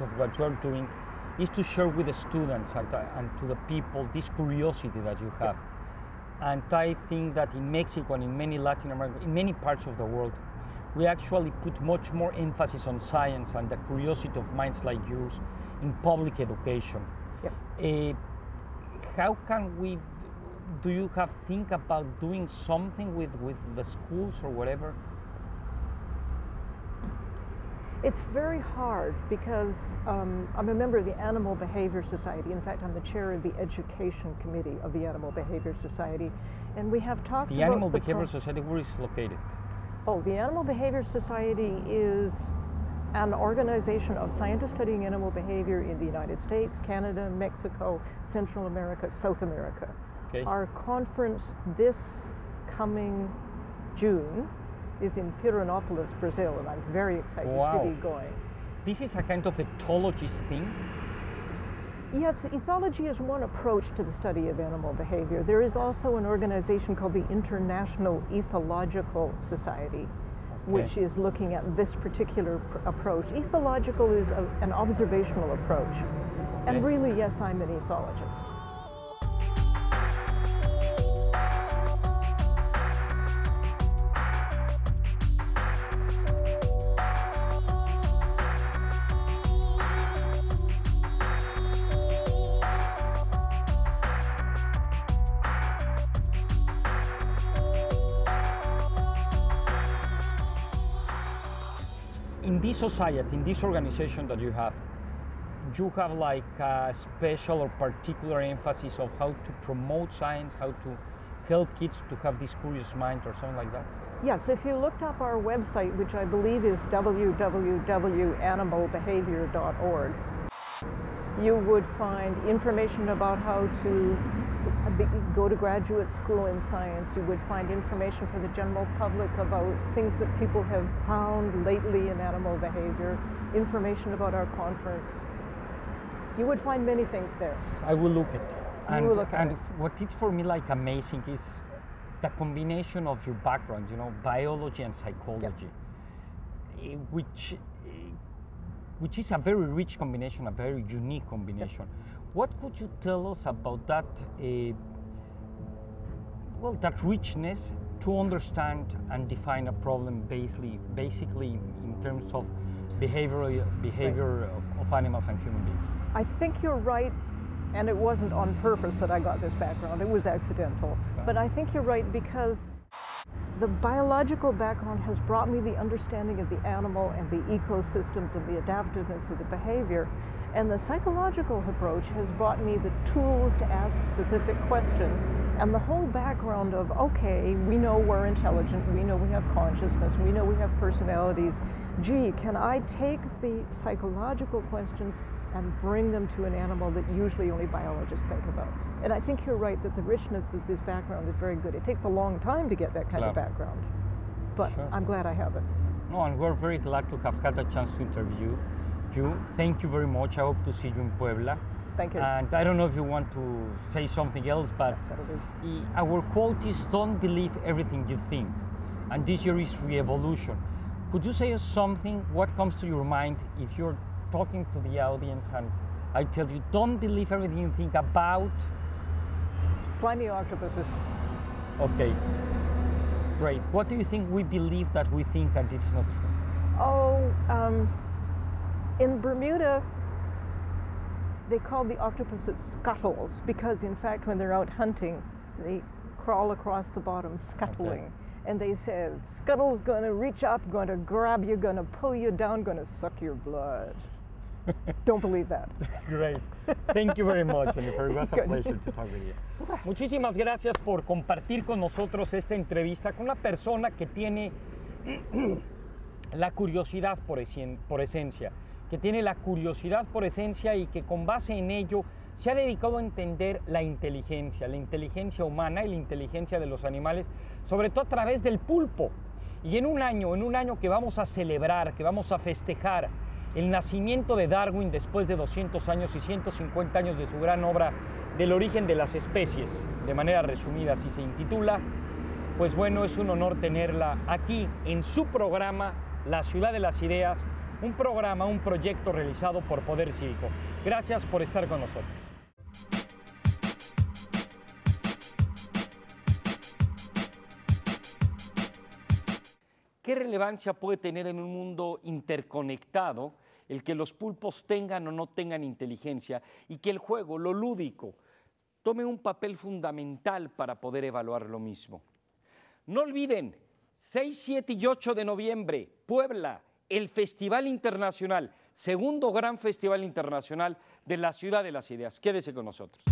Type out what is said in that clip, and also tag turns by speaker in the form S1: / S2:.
S1: of what you're doing is to share with the students and, uh, and to the people this curiosity that you have. And I think that in Mexico and in many Latin America, in many parts of the world, we actually put much more emphasis on science and the curiosity of minds like yours in public education. Uh, how can we, do you have think about doing something with, with the schools or whatever?
S2: It's very hard because um, I'm a member of the Animal Behavior Society. In fact, I'm the chair of the Education Committee of the Animal Behavior Society. And we have talked
S1: The
S2: about
S1: Animal
S2: the
S1: Behavior Society, where is it located?
S2: Oh, the Animal Behavior Society is an organization of scientists studying animal behavior in the United States, Canada, Mexico, Central America, South America.
S1: Okay.
S2: Our conference this coming June is in Pirenópolis, Brazil, and I'm very excited
S1: Wow.
S2: to be going.
S1: This is a kind of ethologist thing.
S2: Yes, ethology is one approach to the study of animal behavior. There is also an organization called the International Ethological Society, which is looking at this particular pr- approach. Ethological is a, an observational approach. And
S1: Okay.
S2: really, yes, I'm an ethologist.
S1: In this society, in this organization that you have, you have like a special or particular emphasis of how to promote science, how to help kids to have this curious mind or something like that.
S2: Yes, if you looked up our website, which I believe is www.animalbehavior.org, you would find information about how to go to graduate school in science. You would find information for the general public about things that people have found lately in animal behavior, information about our conference. You would find many things there.
S1: I will look at. And,
S2: will look at
S1: and
S2: it.
S1: what is for me like amazing is the combination of your background, you know, biology and psychology, eh, which eh, which is a very rich combination, a very unique combination. What could you tell us about that? Uh, well, that richness to understand and define a problem basically, basically in terms of behavioral behavior of, of animals and human beings.
S2: I think you're right, and it wasn't on purpose that I got this background, it was accidental. But I think you're right because the biological background has brought me the understanding of the animal and the ecosystems and the adaptiveness of the behavior. And the psychological approach has brought me the tools to ask specific questions and the whole background of okay, we know we're intelligent, we know we have consciousness, we know we have personalities. Gee, can I take the psychological questions and bring them to an animal that usually only biologists think about? And I think you're right that the richness of this background is very good. It takes a long time to get that kind of background, but
S1: Sure.
S2: I'm glad I have it.
S1: No, and we're very glad to have had a chance to interview you. Thank you very much. I hope to see you in Puebla.
S2: Thank you.
S1: And I don't know if you want to say something else, but i- our quote is don't believe everything you think. And this year is re-evolution. Could you say us something, what comes to your mind if you're talking to the audience and I tell you, don't believe everything you think about,
S2: Slimy octopuses.
S1: okay, great. What do you think we believe that we think and it's not true?
S2: Oh, um, in Bermuda, they call the octopuses scuttles because, in fact, when they're out hunting, they crawl across the bottom scuttling. And they said, Scuttle's gonna reach up, gonna grab you, gonna pull you down, gonna suck your blood. Don't believe that.
S1: Great. Thank you very much, Jennifer. It was a pleasure to talk with you. Muchísimas gracias por compartir con nosotros esta entrevista con una persona que tiene la curiosidad por, esen- por esencia, que tiene la curiosidad por esencia y que con base en ello se ha dedicado a entender la inteligencia, la inteligencia humana y la inteligencia de los animales, sobre todo a través del pulpo. Y en un año, en un año que vamos a celebrar, que vamos a festejar el nacimiento de Darwin después de 200 años y 150 años de su gran obra del origen de las especies, de manera resumida así se intitula, pues bueno, es un honor tenerla aquí en su programa La Ciudad de las Ideas un programa, un proyecto realizado por Poder Cívico. Gracias por estar con nosotros. ¿Qué relevancia puede tener en un mundo interconectado el que los pulpos tengan o no tengan inteligencia y que el juego, lo lúdico, tome un papel fundamental para poder evaluar lo mismo? No olviden, 6, 7 y 8 de noviembre, Puebla, el Festival Internacional, segundo gran festival internacional de la Ciudad de las Ideas. Quédese con nosotros.